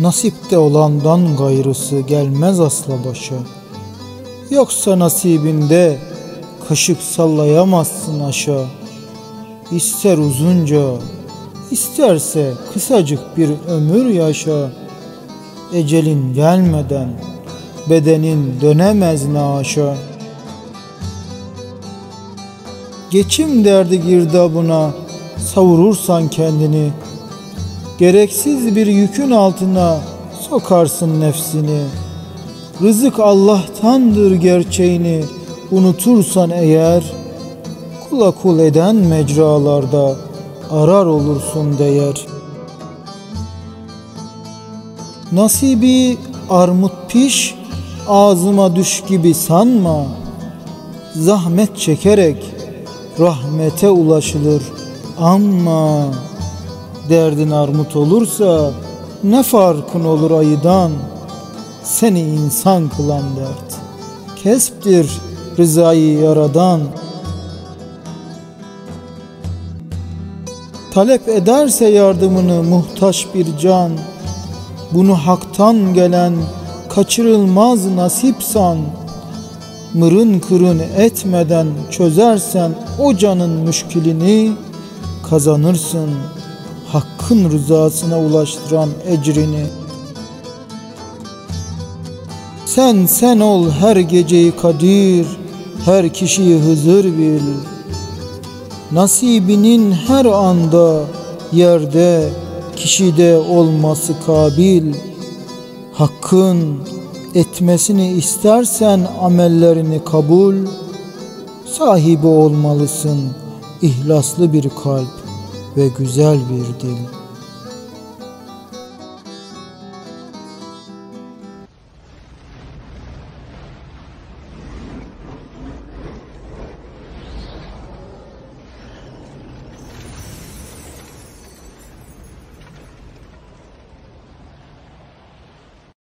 Nasipte olandan gayrısı gelmez asla başa. Yoksa nasibinde kaşık sallayamazsın aşağı. İster uzunca, isterse kısacık bir ömür yaşa. Ecelin gelmeden bedenin dönemez naşa. Geçim derdi girdabına savurursan kendini Gereksiz bir yükün altına sokarsın nefsini. Rızık Allah'tandır gerçeğini unutursan eğer Kula kul eden mecralarda arar olursun değer. Nasibi armut piş ağzıma düş gibi sanma. Zahmet çekerek rahmete ulaşılır ama derdin armut olursa ne farkın olur ayıdan? Seni insan kılan dert kesptir rızayı yaradan. Talep ederse yardımını muhtaç bir can bunu haktan gelen kaçırılmaz nasip san. Mırın kırın etmeden çözersen o canın müşkilini kazanırsın hakkın rızasına ulaştıran ecrini. Sen sen ol her geceyi kadir, her kişiyi hızır bil. Nasibinin her anda yerde, kişide olması kabil. Hakkın etmesini istersen amellerini kabul, sahibi olmalısın ihlaslı bir kalp ve güzel bir dil.